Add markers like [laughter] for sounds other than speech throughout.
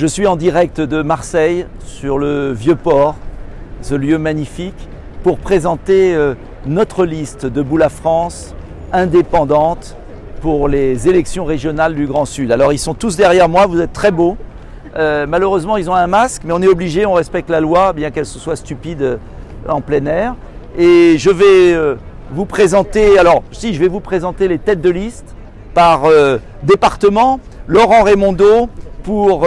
Je suis en direct de Marseille sur le Vieux Port, ce lieu magnifique, pour présenter euh, notre liste de Boula France indépendante pour les élections régionales du Grand Sud. Alors ils sont tous derrière moi, vous êtes très beaux. Euh, malheureusement ils ont un masque, mais on est obligé, on respecte la loi, bien qu'elle soit stupide euh, en plein air. Et je vais vous présenter, alors si je vais vous présenter les têtes de liste par département. Laurent Raimondo pour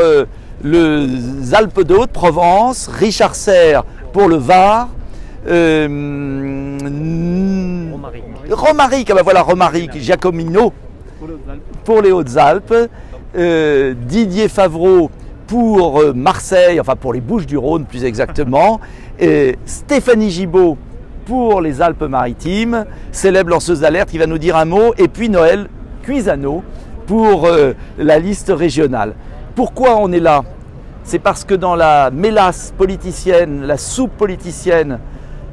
les Alpes de Haute-Provence, Richard Serre pour le Var, euh, Romaric, ah ben voilà Romaric, Giacomino pour les Hautes-Alpes, euh, Didier Favreau pour euh, Marseille, enfin pour les Bouches du Rhône plus exactement, [laughs] et Stéphanie Gibaud pour les Alpes-Maritimes, célèbre lanceuse d'alerte qui va nous dire un mot, et puis Noël Cuisano pour la liste régionale. Pourquoi on est là? C'est parce que dans la mélasse politicienne, la soupe politicienne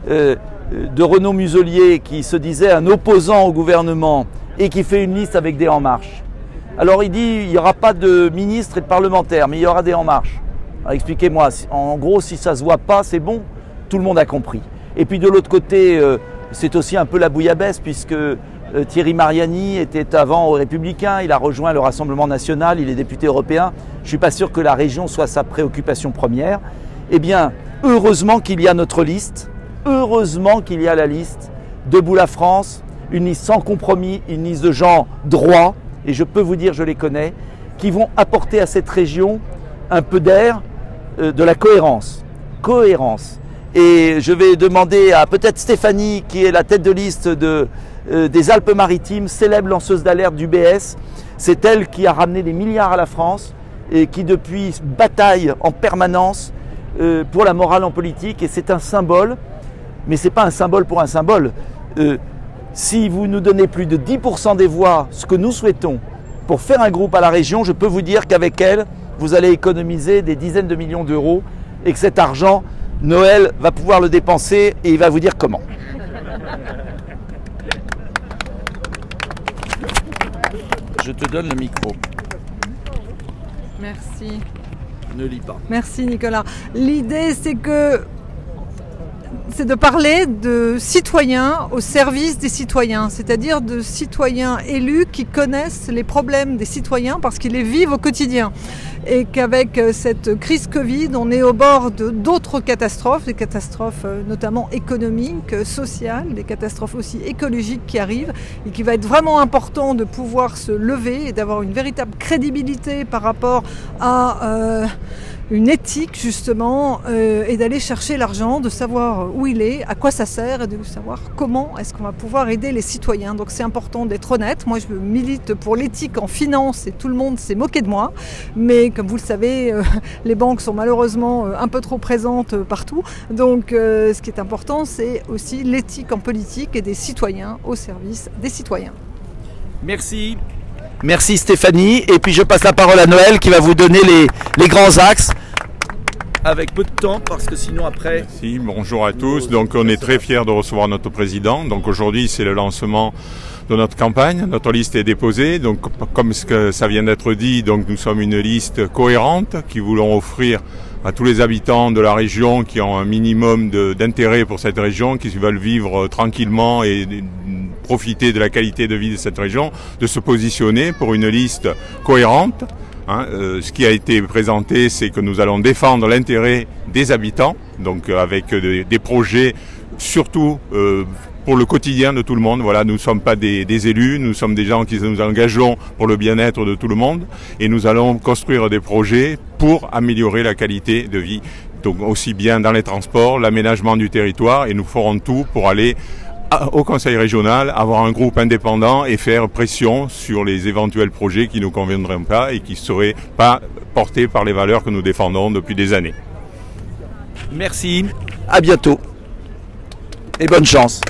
euh, de Renaud Muselier qui se disait un opposant au gouvernement et qui fait une liste avec des En Marche. Alors il dit il n'y aura pas de ministres et de parlementaires, mais il y aura des En Marche. Expliquez-moi, en gros, si ça ne se voit pas, c'est bon, tout le monde a compris. Et puis de l'autre côté, euh, c'est aussi un peu la bouillabaisse, puisque euh, Thierry Mariani était avant au Républicain, il a rejoint le Rassemblement national, il est député européen. Je ne suis pas sûr que la région soit sa préoccupation première. Eh bien, heureusement qu'il y a notre liste, heureusement qu'il y a la liste Debout la France, une liste sans compromis, une liste de gens droits, et je peux vous dire, je les connais, qui vont apporter à cette région un peu d'air, euh, de la cohérence. Cohérence. Et je vais demander à peut-être Stéphanie, qui est la tête de liste euh, des Alpes-Maritimes, célèbre lanceuse d'alerte du BS. C'est elle qui a ramené des milliards à la France et qui depuis bataille en permanence euh, pour la morale en politique. Et c'est un symbole, mais ce n'est pas un symbole pour un symbole. Euh, si vous nous donnez plus de 10% des voix, ce que nous souhaitons, pour faire un groupe à la région, je peux vous dire qu'avec elle, vous allez économiser des dizaines de millions d'euros et que cet argent, Noël va pouvoir le dépenser et il va vous dire comment. Je te donne le micro. Merci. Ne lis pas. Merci Nicolas. L'idée c'est que c'est de parler de citoyens au service des citoyens, c'est-à-dire de citoyens élus qui connaissent les problèmes des citoyens parce qu'ils les vivent au quotidien. Et qu'avec euh, cette crise Covid, on est au bord d'autres catastrophes, des catastrophes euh, notamment économiques, euh, sociales, des catastrophes aussi écologiques qui arrivent et qu'il va être vraiment important de pouvoir se lever et d'avoir une véritable crédibilité par rapport à une éthique justement euh, et d'aller chercher l'argent, de savoir où il est, à quoi ça sert et de savoir comment est-ce qu'on va pouvoir aider les citoyens. Donc c'est important d'être honnête. Moi je milite pour l'éthique en finance et tout le monde s'est moqué de moi. Mais comme vous le savez, euh, [laughs] les banques sont malheureusement euh, un peu trop présentes partout. Donc ce qui est important c'est aussi l'éthique en politique et des citoyens au service des citoyens. Merci. Merci Stéphanie. Et puis je passe la parole à Noël qui va vous donner les, les grands axes avec peu de temps parce que sinon après. Merci, bonjour à tous. Donc on est très fiers de recevoir notre président. Donc aujourd'hui c'est le lancement de notre campagne. Notre liste est déposée. Donc comme ce que ça vient d'être dit, donc nous sommes une liste cohérente qui voulons offrir à tous les habitants de la région qui ont un minimum d'intérêt pour cette région, qui veulent vivre tranquillement et profiter de la qualité de vie de cette région, de se positionner pour une liste cohérente. Hein. Euh, ce qui a été présenté, c'est que nous allons défendre l'intérêt des habitants, donc euh, avec euh, des projets surtout pour le quotidien de tout le monde. Nous ne sommes pas des, des, élus, nous sommes des gens qui nous engageons pour le bien-être de tout le monde et nous allons construire des projets pour améliorer la qualité de vie. Donc aussi bien dans les transports, l'aménagement du territoire et nous ferons tout pour aller au Conseil régional, avoir un groupe indépendant et faire pression sur les éventuels projets qui ne nous conviendraient pas et qui ne seraient pas portés par les valeurs que nous défendons depuis des années. Merci, à bientôt et bonne chance.